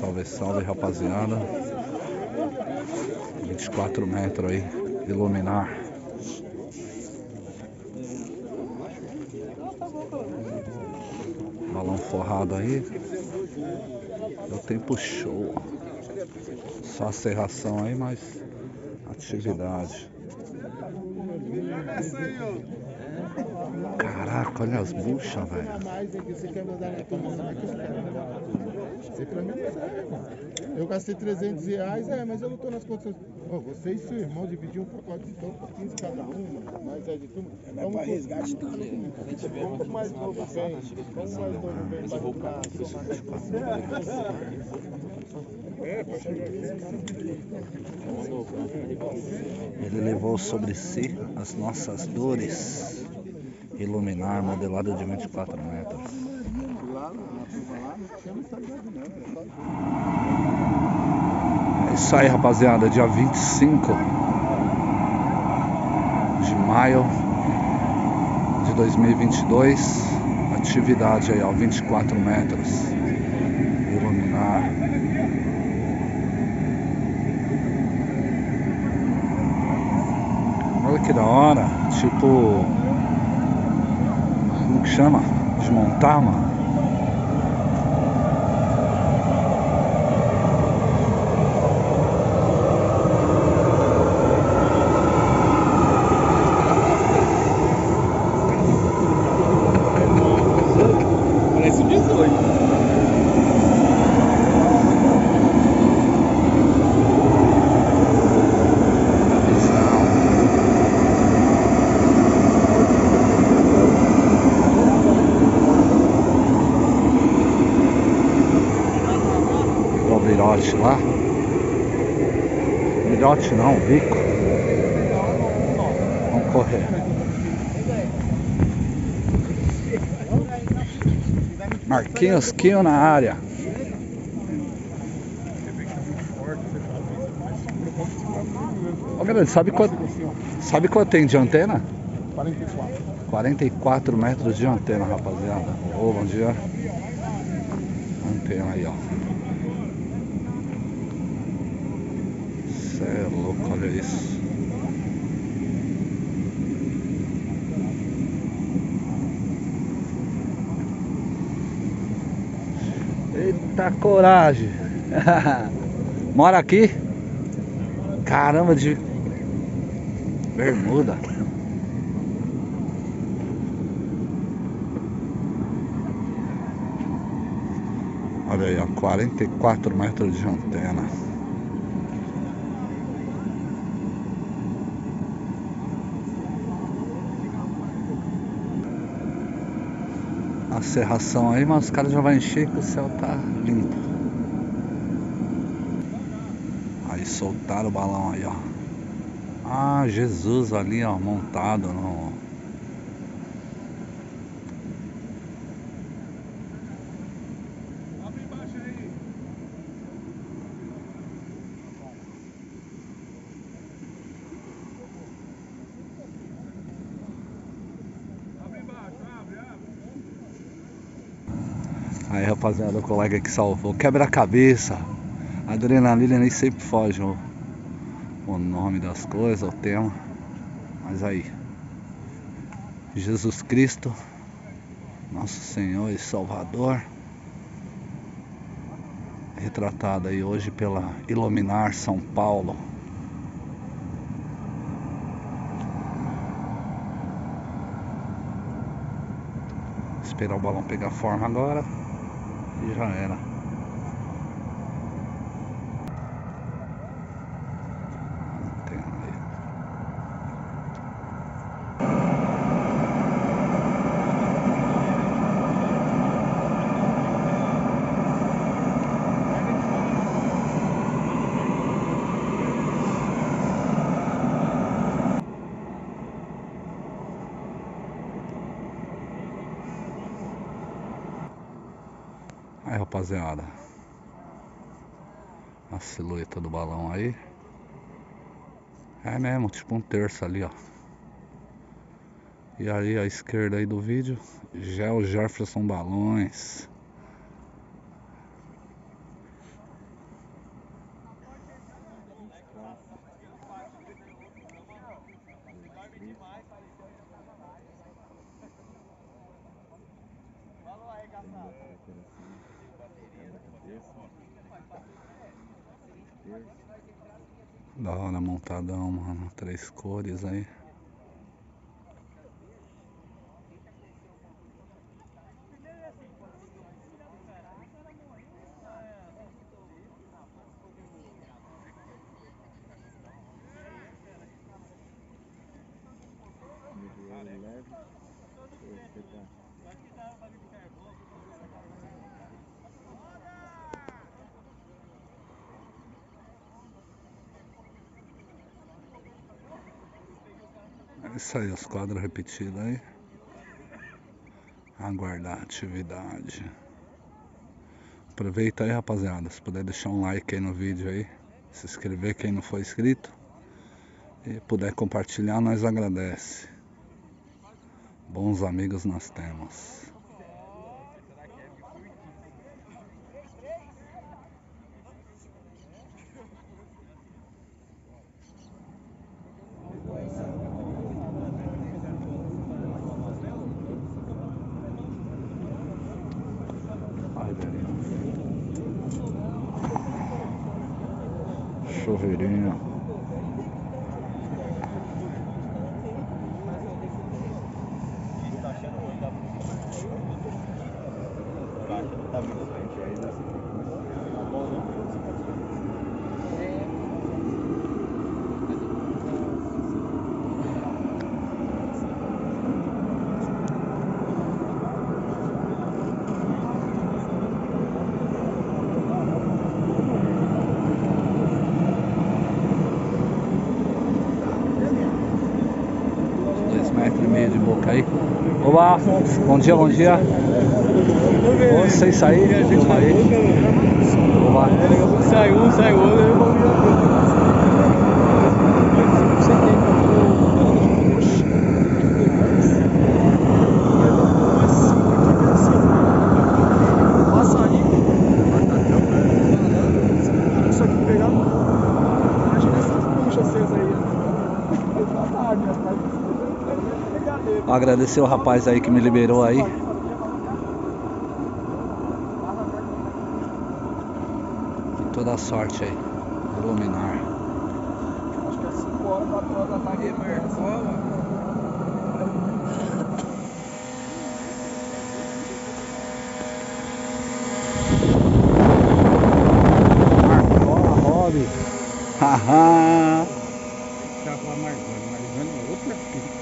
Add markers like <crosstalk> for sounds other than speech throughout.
Salve, salve rapaziada. 24 metros aí, iluminar. Balão forrado aí. O tempo show. Só a serração aí, mas atividade. Caraca, olha as buchas, velho. Eu gastei 300 reais, é, mas eu não tô nas condições. Ó, você e seu irmão dividiram um pacote de então por 15 cada um, mas é de tudo. É um resgate tudo. Como mais novo vem, como mais novo vem pra Ele levou sobre si as nossas dores. Iluminar modelado de 24 metros. É isso aí, rapaziada. Dia 25 de maio de 2022. Atividade aí, ó, 24 metros. Iluminar. Olha que da hora. Tipo. Chama? Desmontar, mano. Virote lá. Virote não, bico. Vamos correr. Marquinhos Quinho na área. Ô grande, sabe quanto, sabe quanto tem de antena? 44. 44 metros de antena, rapaziada. Ô, bom dia. Antena aí, ó. Olha isso. Eita coragem! <laughs> Mora aqui? Caramba, de bermuda. Olha aí, ó, 44 metros de antena. A serração aí, mas os caras já vão encher que o céu tá limpo. Aí soltaram o balão aí, ó. Ah, Jesus ali, ó, montado no. Aí rapaziada, o colega que salvou. Quebra-cabeça. Adrenalina nem sempre foge o, o nome das coisas, o tema. Mas aí. Jesus Cristo, nosso Senhor e Salvador. Retratado aí hoje pela Iluminar São Paulo. Esperar o balão pegar forma agora e já era. Antena aí. Aí rapaziada. A silhueta do balão aí. É mesmo, tipo um terço ali ó. E aí à esquerda aí do vídeo, Gel Jefferson Balões. Da hora montadão, mano. Três cores aí. Isso aí, os quadros repetidos aí. Aguardar a atividade. Aproveita aí, rapaziada. Se puder deixar um like aí no vídeo aí. Se inscrever quem não for inscrito. E puder compartilhar, nós agradece. Bons amigos nós temos. Chuveirinho. Dois metros e meio de boca aí. Bom dia, bom dia. Vocês aí, filma aí. Oba! Sai um, sai outro. Passa ali. Isso aqui pegar. Imagina essas buchas acesas aí. Agradecer o rapaz aí que me liberou aí. E toda a sorte aí. Iluminar. Acho que é 5 horas, 4 horas da tarde. Marcola, Rob. <laughs> Haha. Tá com a Margana, Margana é outra fita.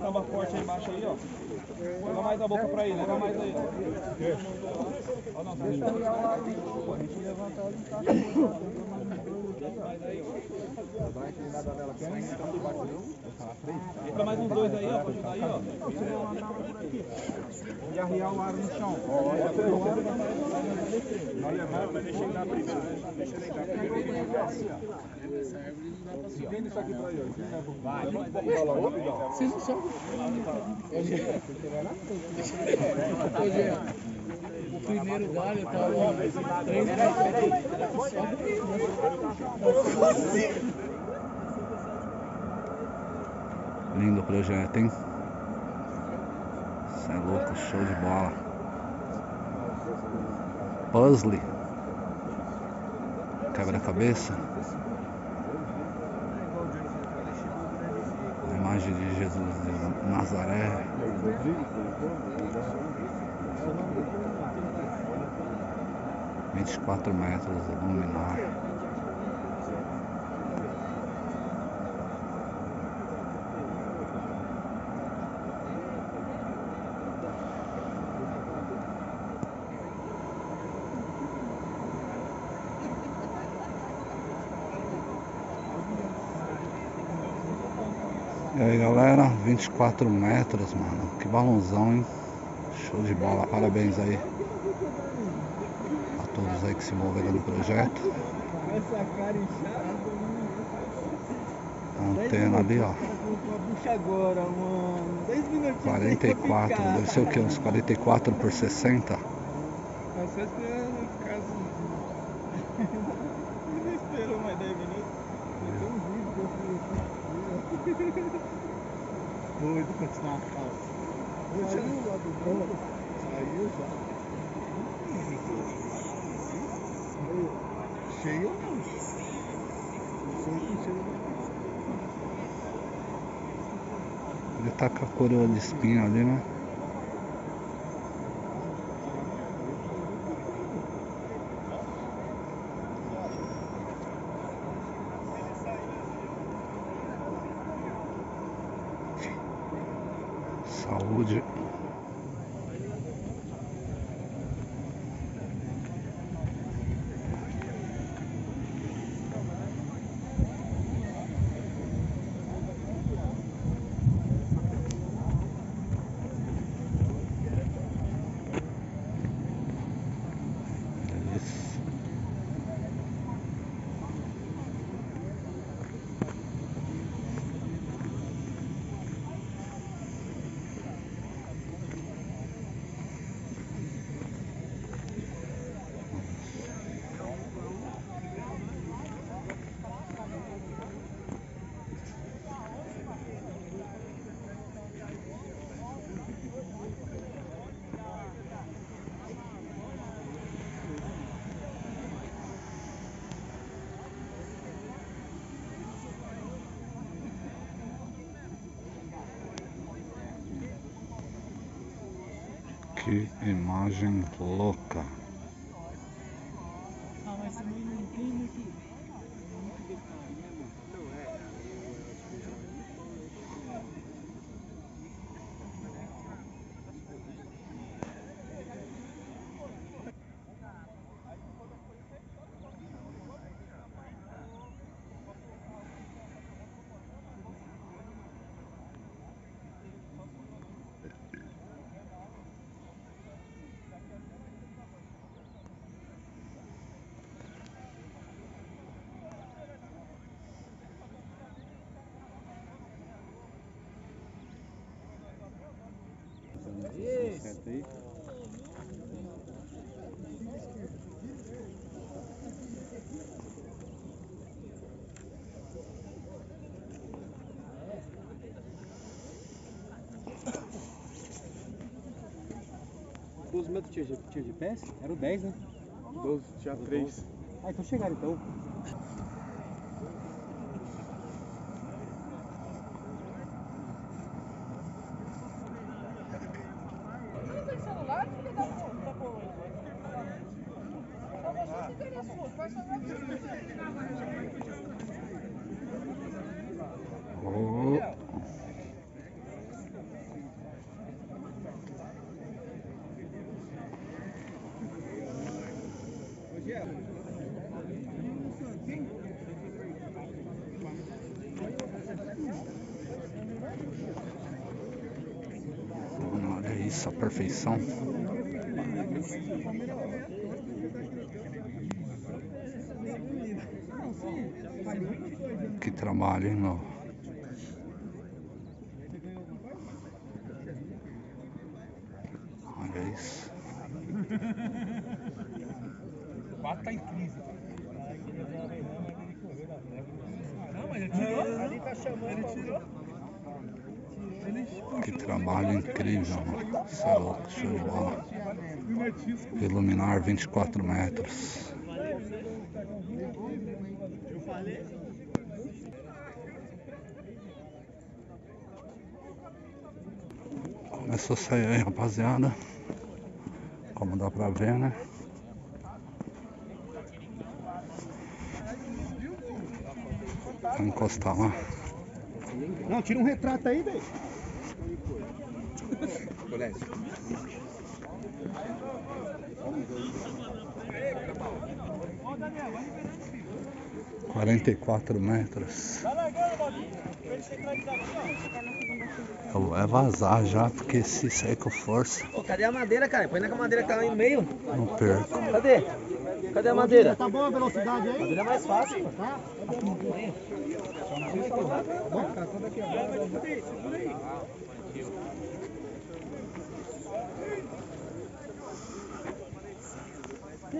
Tava forte aí embaixo aí, ó. Leva mais a boca pra aí, leva mais aí. Ó, não, deixa eu Entra mais uns dois aí, ó, pra ajudar aí, ó. E arriar o ar no chão. Vai levar, vai deixar ele dar primeiro. Deixa ele dar primeiro. Vem isso aqui pra ele. Vai. Vocês não são. O primeiro galho tá três Lindo projeto, hein? Isso é louco, show de bola. Puzzle. Quebra-cabeça. Imagem de Jesus de Nazaré. Vinte e quatro metros luminar. E aí galera, 24 metros, mano. Que balãozão, hein? Show de bola, parabéns aí a todos aí que se envolveram no projeto. Essa cara inchada. A antena ali, ó. Puxa agora, mano. 10 minutinhos. 44, deve ser o que? Uns 44 por 60? Tá só esperando ficar assim. Não esperou mais 10 minutos. Doido continuar a calça. Saiu lá do banco. Já. Cheio não. Cheio. Ele tá com a coroa de espinho ali, né? Saúde. Isso. Que imagem louca. Ah, mas também não tem muito. Metros tinha, de- tinha pés? Era o 10, né? 12, tinha 3. Ah, então chegaram então. Não tem celular, filha da puta, da porra. Só você se interessou, faz só Oh. Mano, Olha isso, a perfeição. Que trabalho, hein, meu? Olha isso. O 4 tá em crise. Não, mas ele tirou. Ali tá chamando. Ele tirou. Que trabalho incrível, mano. Isso é louco, show de bola. Iluminar 24 metros. Começou a sair aí, rapaziada. Como dá pra ver, né? Vou encostar lá. Não, tira um retrato aí, velho. 44 metros. Eu é vazar já, porque se sair com força. Ô, cadê a madeira, cara? Põe na madeira que tá lá no meio. Não perco. Cadê? Cadê a madeira? Tá boa a velocidade aí? A madeira é mais fácil. Tá? Tá bom. Tá. Segura aí.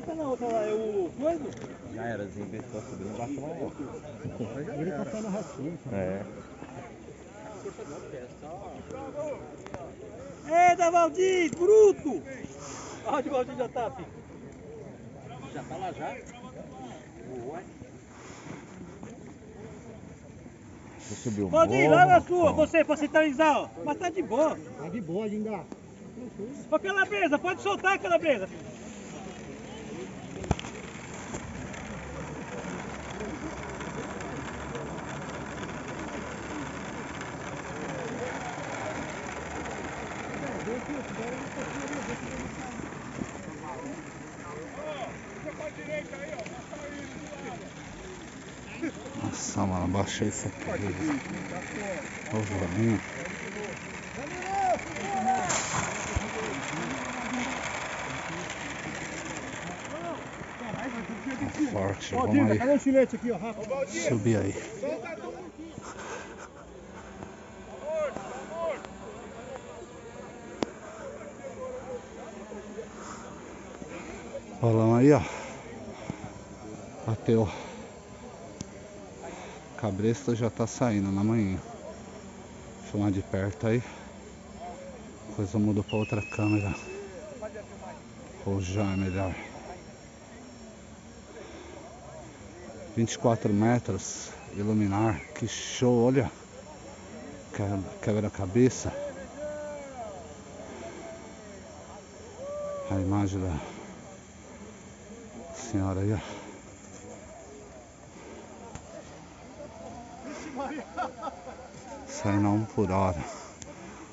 Na outra lá? É o coisa? Já era, desinvestou, subiu embaixo lá. Ele tá só na racinha. É. Eita, Valdir, bruto! Onde o Valdir já tá, filho? Já tá lá já? Você subiu o Valdir, larga a sua, você, pra centralizar, ó. Mas tá de boa. Tá de boa, Ginga. Ô, Calabresa, pode soltar, Calabresa. Nossa, mano, baixei isso aqui. Ô, velhinho. Tá Forte, vamos aí. cadê o chilete aqui, ó? Rafa? Subir aí. Rolão aí, ó. Bateu. Cabresta já tá saindo na manhã. Filmar de perto aí. Coisa mudou pra outra câmera. Ou já é melhor. 24 metros, iluminar, que show, olha. Que- Quebra-cabeça. A imagem da senhora aí, ó. Saindo a um por hora.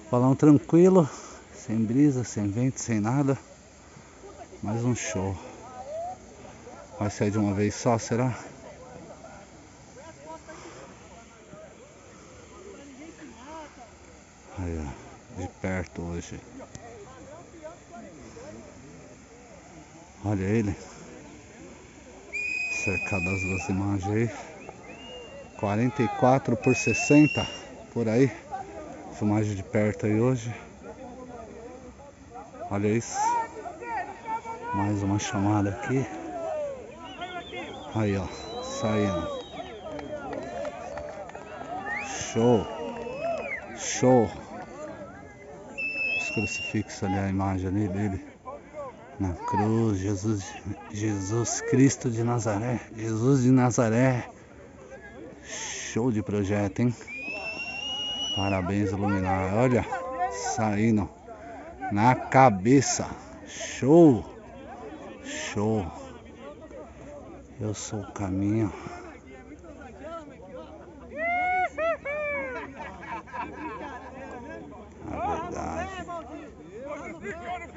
Balão tranquilo, sem brisa, sem vento, sem nada. Mais um show. Vai sair de uma vez só, será? Aí, ó, de perto hoje. Olha ele. Cercado as duas imagens aí. 44 por 60 por aí. Filmagem de perto aí hoje. Olha isso. Mais uma chamada aqui. Aí ó, saindo. Show. Show. Os crucifixos ali, a imagem ali dele. Na cruz, Jesus, Jesus Cristo de Nazaré. Jesus de Nazaré. Show de projeto, hein? Parabéns, Iluminar. Olha, saindo na cabeça. Show. Show. Eu sou o caminho. A verdade.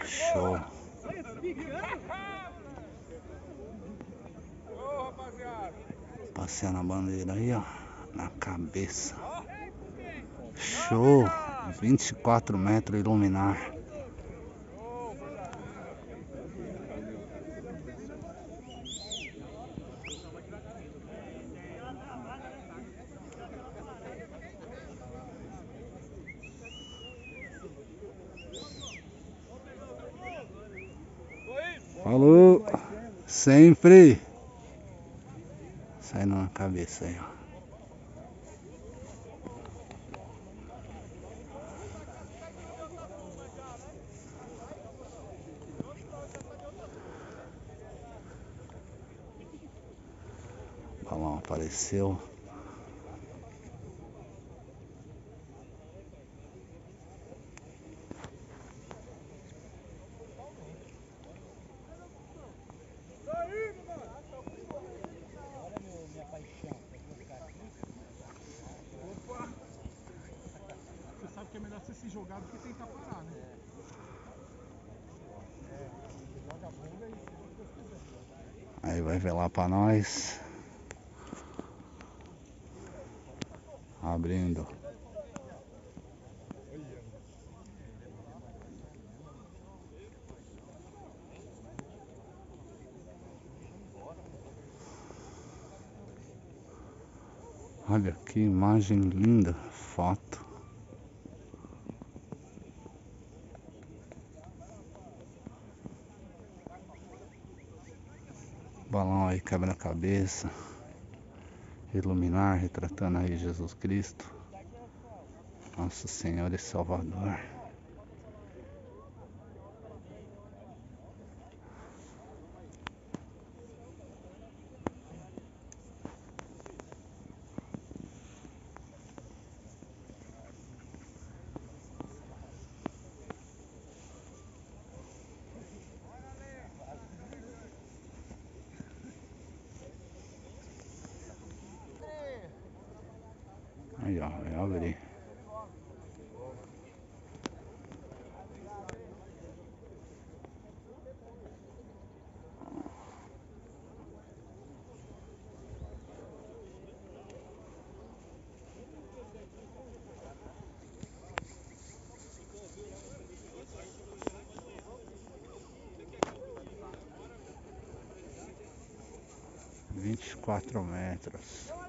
Show. Passeando a bandeira aí, ó. Na cabeça. Show. 24 metros iluminar. Falou. Sempre. Saindo na cabeça aí, ó. Sabe que é melhor você se jogar do que tentar parar, né? Aí vai ver lá pra nós. Abrindo. Olha que imagem linda, foto. Balão aí quebra-cabeça. Iluminar, retratando aí Jesus Cristo. Nosso Senhor e Salvador. Ó, vai abrir. Vinte e quatro metros.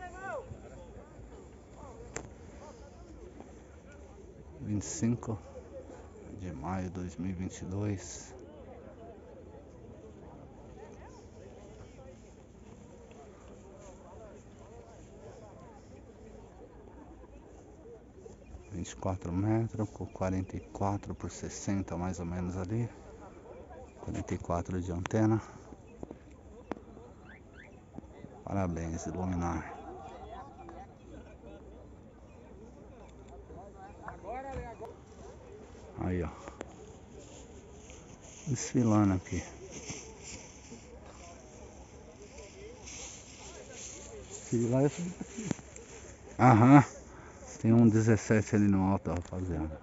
Vinte e cinco de maio de dois mil e vinte e dois. Vinte e quatro metros com quarenta e quatro por sessenta mais ou menos ali. Quarenta e quatro de antena. Parabéns, iluminar. Aí, ó. Desfilando aqui. Desfilar é Aham. Tem um 17 ali no alto, rapaziada.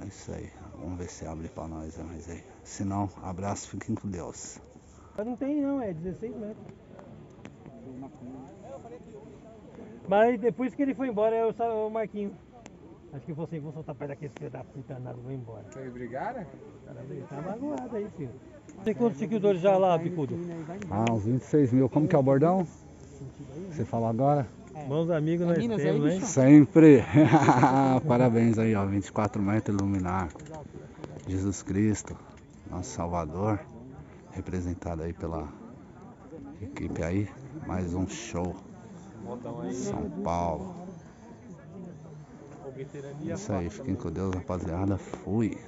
É isso aí. Vamos ver se abre pra nós mais aí. Se não, abraço, fiquem com Deus. Não tem não, é 16 metros. Mas depois que ele foi embora, eu sa- o Marquinho. Acho que vocês vão soltar perto daquele filho da puta nada, vou embora. Vocês brigaram? Ele tá magoado aí, filho. Tem quantos seguidores já lá, Bicudo? Ah, uns 26 mil. Como que é o bordão? Você fala agora? Bons amigos nós Minas temos, aí, hein? Sempre! <laughs> Parabéns aí, ó. 24 metros iluminar. Jesus Cristo, nosso Salvador. Representado aí pela equipe aí. Mais um show. São Paulo. Isso aí, fiquem com Deus, rapaziada. Fui.